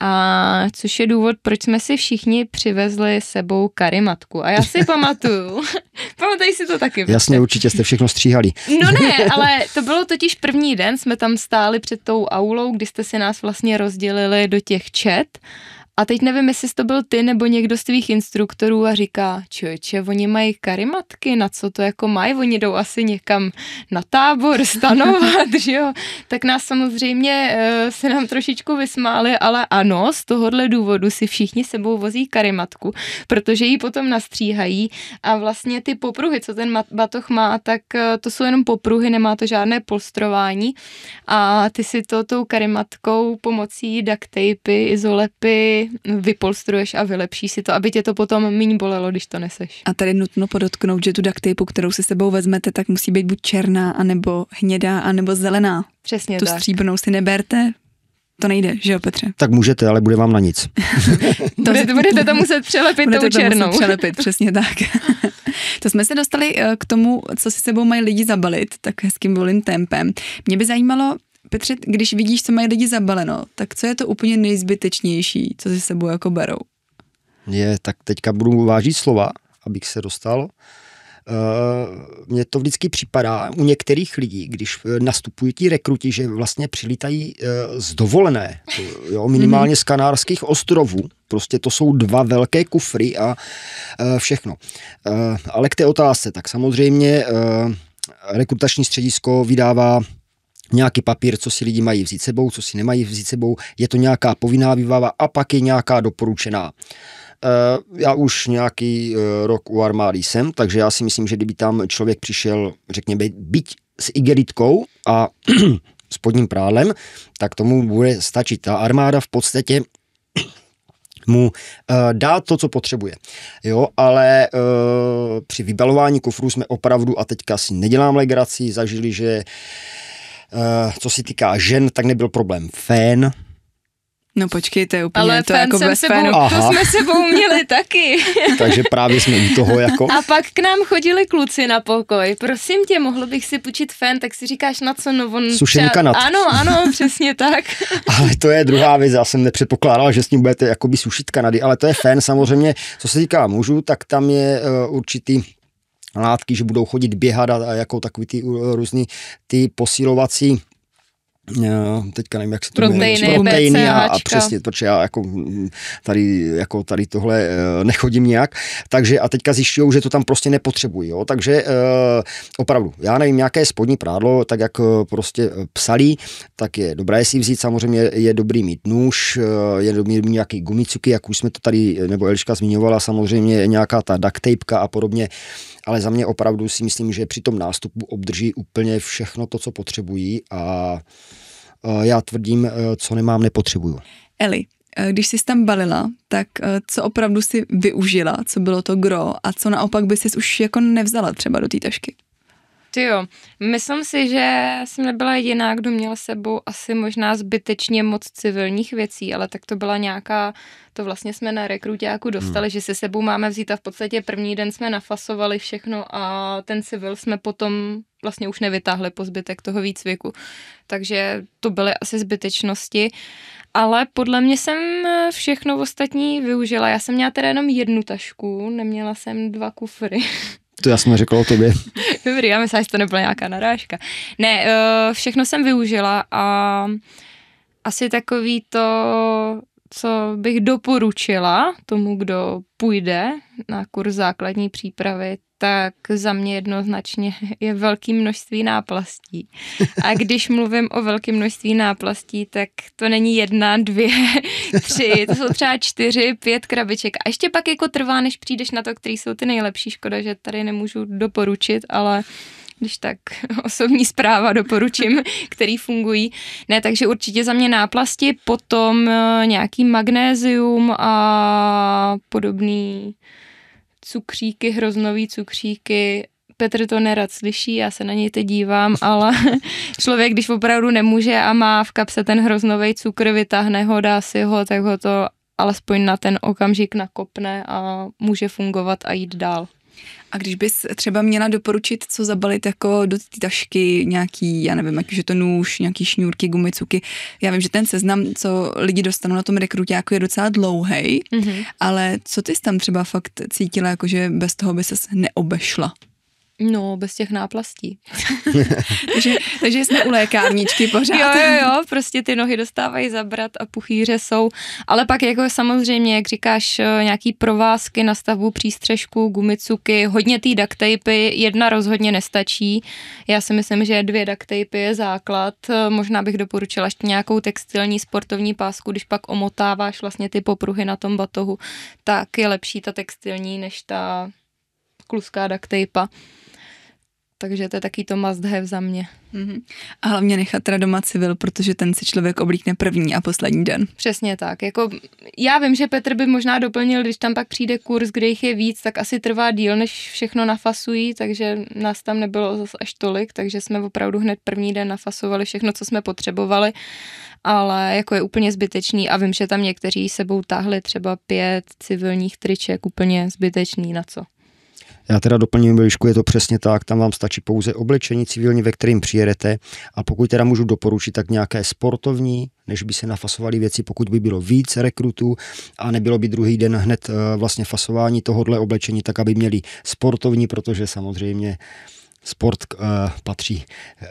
A což je důvod, proč jsme si všichni přivezli sebou karimatku. A já si pamatuju, pamatuj si to taky. Jasně, prostě. určitě jste všechno stříhali. no ne, ale to bylo totiž první den, jsme tam stáli před tou aulou, kdy jste si nás vlastně rozdělili do těch čet A teď nevím, jestli to byl ty nebo někdo z tvých instruktorů a říká, člověče, oni mají karimatky, na co to jako mají, oni jdou asi někam na tábor stanovat, že jo. Tak nás samozřejmě uh, se nám trošičku vysmáli, ale ano, z tohohle důvodu si všichni sebou vozí karimatku, protože ji potom nastříhají. A vlastně ty popruhy, co ten batoh má, tak uh, to jsou jenom popruhy, nemá to žádné polstrování. A ty si to tou karimatkou pomocí duct izolepy vypolstruješ a vylepšíš si to, aby tě to potom méně bolelo, když to neseš. A tady nutno podotknout, že tu duct tape, kterou si sebou vezmete, tak musí být buď černá, anebo hnědá, anebo zelená. Přesně tu tak. stříbrnou si neberte, to nejde, že jo, Petře? Tak můžete, ale bude vám na nic. to budete, budete to muset přelepit budete tou černou. To přelepit, přesně tak. to jsme se dostali eh, k tomu, co si sebou mají lidi zabalit, tak hezkým volným tempem. Mě by zajímalo, Petře, když vidíš, co mají lidi zabaleno, tak co je to úplně nejzbytečnější, co si sebou jako berou? Je, tak teďka budu vážit slova, abych se dostal. Uh, mně to vždycky připadá u některých lidí, když eh, nastupují ti rekruti, že vlastně přilítají uh, z dovolené, jo, minimálně z Kanárských ostrovů. Prostě to jsou dva velké kufry a uh, všechno. Ale k té otázce, tak samozřejmě rekrutační středisko vydává nějaký papír, co si lidi mají vzít sebou, co si nemají vzít sebou, je to nějaká povinná výbava a pak je nějaká doporučená. Já už nějaký rok u armády jsem, takže já si myslím, že kdyby tam člověk přišel, řekněme, byť s igelitkou a spodním prádlem, tak tomu bude stačit. Ta armáda v podstatě mu uh, dá to, co potřebuje. Jo, ale při vybalování kufru jsme opravdu, a teďka si nedělám legraci, zažili, že co se týká žen, tak nebyl problém. Fén, No počkej, to je úplně Ale to jako bez sebou, to jsme sebou měli taky. Takže právě jsme u toho jako. A pak k nám chodili kluci na pokoj. Prosím tě, mohl bych si půjčit fén, tak si říkáš na co? No on Sušený třeba... kanat. Ano, ano, přesně tak. ale to je druhá věc, já jsem nepředpokládal, že s ním budete jakoby sušit kanady, ale to je fén samozřejmě, co se týká mužů, tak tam je uh, určitý látky, že budou chodit běhat a, jako takový ty uh, různý ty posilovací Já, teďka nevím, jak se to proteiny, jmenuje, proteiny a, a přesně, protože já jako tady, jako tady tohle uh, nechodím nějak, takže a teďka zjišťují, že to tam prostě nepotřebují, jo, takže uh, opravdu, já nevím, nějaké spodní prádlo, tak jak prostě psali, tak je dobré si vzít, samozřejmě je dobrý mít nůž, je dobrý mít nějaký gumicuky, jak už jsme to tady, nebo Eliška zmiňovala, samozřejmě nějaká ta duct tapeka a podobně, ale za mě opravdu si myslím, že při tom nástupu obdrží úplně všechno to, co potřebují a já tvrdím, co nemám, nepotřebuju. Eli, když jsi tam balila, tak co opravdu si využila, co bylo to gro a co naopak by si už jako nevzala třeba do té tašky? Ty jo, myslím si, že jsem nebyla jediná, kdo měl sebou asi možná zbytečně moc civilních věcí, ale tak to byla nějaká, to vlastně jsme na rekrutáku dostali, hmm. že se sebou máme vzít a v podstatě první den jsme nafasovali všechno a ten civil jsme potom vlastně už nevytáhli po zbytek toho výcviku. Takže to byly asi zbytečnosti. Ale podle mě jsem všechno ostatní využila. Já jsem měla teda jenom jednu tašku, neměla jsem dva kufry. To já jsem řekl o tobě. Dobrý, já myslím, že to nebyla nějaká narážka. Ne, uh, všechno jsem využila a asi takový to, co bych doporučila tomu, kdo půjde na kurz základní přípravy, tak za mě jednoznačně je velké množství náplastí. A když mluvím o velké množství náplastí, tak to není jedna, dvě, tři, to jsou třeba čtyři, pět krabiček. A ještě pak jako trvá, než přijdeš na to, který jsou ty nejlepší. Škoda, že tady nemůžu doporučit, ale když tak osobní zpráva doporučím, který fungují. Ne, takže určitě za mě náplasti, potom eh, nějaký magnézium a podobný cukříky, hroznový cukříky. Petr to nerad slyší, já se na něj teď dívám, ale člověk, když opravdu nemůže a má v kapse ten hroznový cukr, vytáhne ho, dá si ho, tak ho to alespoň na ten okamžik nakopne a může fungovat a jít dál. A když bys třeba měla doporučit, co zabalit jako do té tašky, nějaký, já nevím, jak je to nůž, nějaký šňůrky, gumicuky. Já vím, že ten seznam, co lidi dostanou na tom rekrutáku, je docela dlouhý, mm-hmm. ale co ty jsi tam třeba fakt cítila, jako že bez toho by ses neobešla? No, bez těch náplastí. takže, takže jsme u lékárničky pořád. Jo, jo, jo, prostě ty nohy dostávají zabrat a puchýře jsou. Ale pak jako samozřejmě, jak říkáš, eh, nějaký provázky na stavbu přístřežku, gumicuky, hodně té duct jedna rozhodně nestačí. Já si myslím, že dvě duct je základ. Eh, možná bych doporučila ještě nějakou textilní sportovní pásku, když pak omotáváš vlastně ty popruhy na tom batohu, tak je lepší ta textilní než ta kluská duct takže to je taky to must have za mě. Mm-hmm. A hlavně nechat teda doma civil, protože ten si člověk oblíkne první a poslední den. Přesně tak. Jako, já vím, že Petr by možná doplnil, když tam pak přijde kurz, kde jich je víc, tak asi trvá díl, než všechno nafasují, takže nás tam nebylo zase až tolik, takže jsme opravdu hned první den nafasovali všechno, co jsme potřebovali, ale jako je úplně zbytečný a vím, že tam někteří sebou táhli třeba pět civilních triček, úplně zbytečný, na co. Já teda doplním Bilišku, je to přesně tak, tam vám stačí pouze oblečení civilní, ve kterým přijedete a pokud teda můžu doporučit, tak nějaké sportovní, než by se nafasovali věci, pokud by bylo víc rekrutů a nebylo by druhý den hned eh, vlastně fasování tohohle oblečení, tak aby měli sportovní, protože samozřejmě sport uh, patří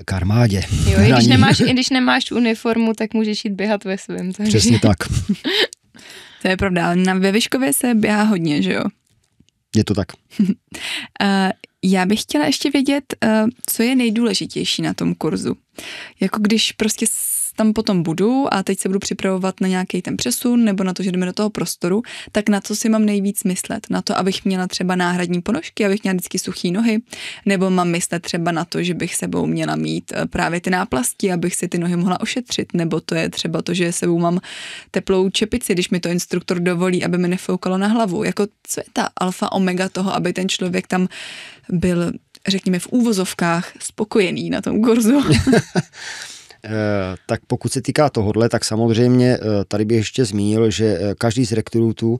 k armádě. Jo, i když, nemáš, i když nemáš uniformu, tak můžeš jít běhat ve svém. Takže... Přesně tak. to je pravda, na ve Vyškově se běhá hodně, že jo? Je to tak. Já bych chtěla ještě vědět, eh, co je nejdůležitější na tom kurzu. Jako když prostě tam potom budu a teď se budu připravovat na nějaký ten přesun nebo na to, že jdeme do toho prostoru, tak na co si mám nejvíc myslet? Na to, abych měla třeba náhradní ponožky, abych měla vždycky suchý nohy, nebo mám myslet třeba na to, že bych sebou měla mít eh, právě ty náplasti, abych si ty nohy mohla ošetřit, nebo to je třeba to, že sebou mám teplou čepici, když mi to instruktor dovolí, aby mi nefoukalo na hlavu. Jako co je ta alfa omega toho, aby ten člověk tam byl řekněme v úvozovkách spokojený na tom kurzu. Eh, tak pokud se týká tohohle, tak samozřejmě eh, tady bych ještě zmínil, že eh, každý z rekrutů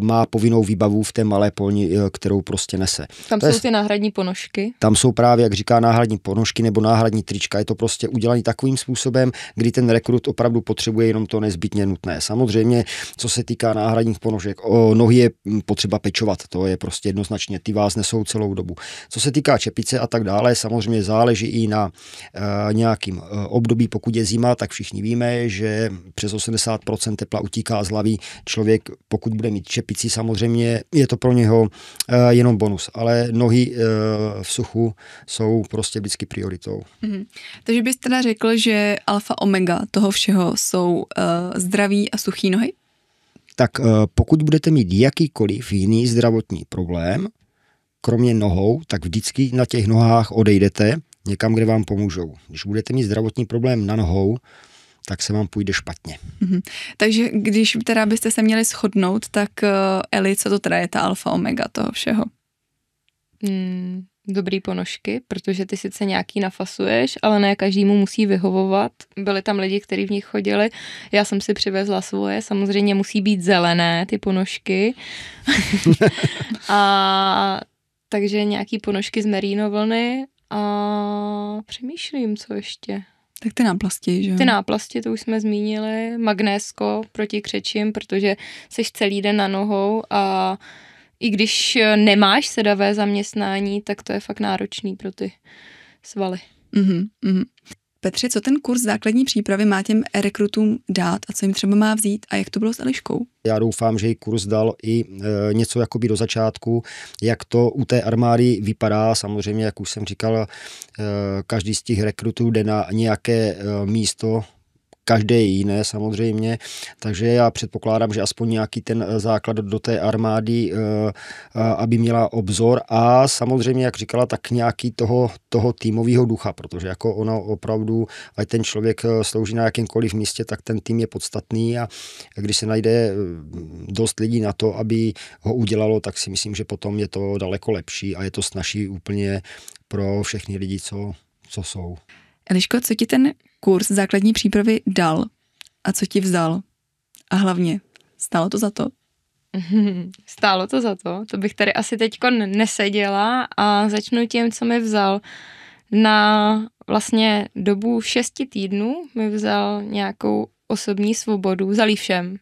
má povinnou výbavu v té malé polni, kterou prostě nese. Tam to jsou je, ty náhradní ponožky? Tam jsou právě, jak říká, náhradní ponožky nebo náhradní trička. Je to prostě udělané takovým způsobem, kdy ten rekrut opravdu potřebuje jenom to nezbytně nutné. Samozřejmě, co se týká náhradních ponožek, o nohy je potřeba pečovat, to je prostě jednoznačně, ty vás nesou celou dobu. Co se týká čepice a tak dále, samozřejmě záleží i na uh, nějakým uh, období, pokud je zima, tak všichni víme, že přes 80% tepla utíká z hlavy. Člověk, pokud bude mít čepici, samozřejmě je to pro něho eh, jenom bonus, ale nohy eh, v suchu jsou prostě vždycky prioritou. Mm-hmm. Takže bys teda řekl, že alfa omega toho všeho jsou uh, zdraví a suchý nohy? Tak uh, pokud budete mít jakýkoliv jiný zdravotní problém, kromě nohou, tak vždycky na těch nohách odejdete někam, kde vám pomůžou. Když budete mít zdravotní problém na nohou, tak se vám půjde špatně. Mm-hmm. Takže když teda byste se měli shodnout, tak uh, Eli, co to teda je ta alfa omega toho všeho? Mm, dobrý ponožky, protože ty sice nějaký nafasuješ, ale ne každému musí vyhovovat. Byli tam lidi, kteří v nich chodili. Já jsem si přivezla svoje, samozřejmě musí být zelené ty ponožky. a takže nějaký ponožky z merino vlny a přemýšlím, co ještě. Tak ty náplasti, že Ty náplasti, to už jsme zmínili. Magnésko proti křečím, protože jsi celý den na nohou a i když nemáš sedavé zaměstnání, tak to je fakt náročný pro ty svaly. Mm-hmm, mm-hmm. Petře, co ten kurz základní přípravy má těm rekrutům dát a co jim třeba má vzít a jak to bylo s Eliškou? Já doufám, že jí kurz dal i e, něco jakoby do začátku, jak to u té armády vypadá. Samozřejmě, jak už jsem říkal, e, každý z těch rekrutů jde na nějaké e, místo každé jiné samozřejmě, takže já předpokládám, že aspoň nějaký ten eh, základ do té armády, eh, eh, aby měla obzor. A samozřejmě, jak říkala, tak nějaký toho, toho týmového ducha, protože jako ono opravdu, ať ten člověk slouží na jakémkoliv místě, tak ten tým je podstatný. A když se najde dost lidí na to, aby ho udělalo, tak si myslím, že potom je to daleko lepší a je to snaží úplně pro všechny lidi, co, co jsou. Eliško, co ti ten kurz základní přípravy dal a co ti vzal? A hlavně, stálo to za to? Stálo to za to, to bych tady asi teď neseděla a začnu tím, co mi vzal. Na vlastně dobu šesti týdnů mi vzal nějakou osobní svobodu, vzal všem.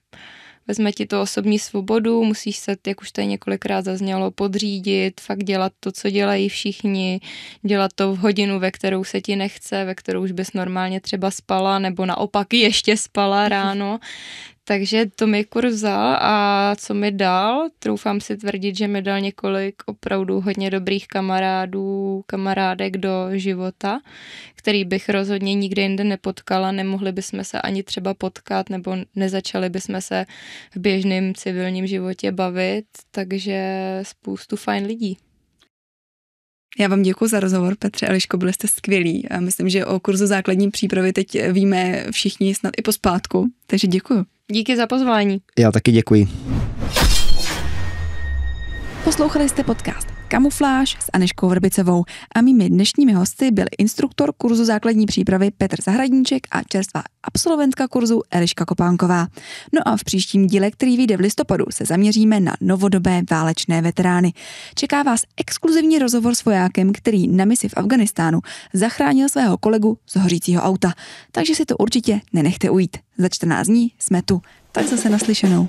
Vezme ti to osobní svobodu, musíš se, jak už tady několikrát zaznělo, podřídit, fakt dělat to, co dělají všichni, dělat to v hodinu, ve kterou se ti nechce, ve kterou už bys normálně třeba spala, nebo naopak ještě spala ráno. Takže to mi kurz vzal a co mi dal, troufám si tvrdit, že mi dal několik opravdu hodně dobrých kamarádů, kamarádek do života, který bych rozhodně nikdy jinde nepotkala, nemohli bychom se ani třeba potkat nebo nezačali bychom se v běžném civilním životě bavit, takže spoustu fajn lidí. Já vám děkuji za rozhovor, Petře Eliško, byli jste skvělí a myslím, že o kurzu základní přípravy teď víme všichni snad i pospátku, takže děkuji. Díky za pozvání. Já taky děkuji. Poslouchali jste podcast Kamufláž s Aneškou Vrbicevou a mými dnešními hosty byl instruktor kurzu základní přípravy Petr Zahradníček a čerstvá absolventka kurzu Eliška Kopánková. No a v příštím díle, který vyjde v listopadu, se zaměříme na novodobé válečné veterány. Čeká vás exkluzivní rozhovor s vojákem, který na misi v Afganistánu zachránil svého kolegu z hořícího auta. Takže si to určitě nenechte ujít. Za 14 dní jsme tu. Tak zase naslyšenou.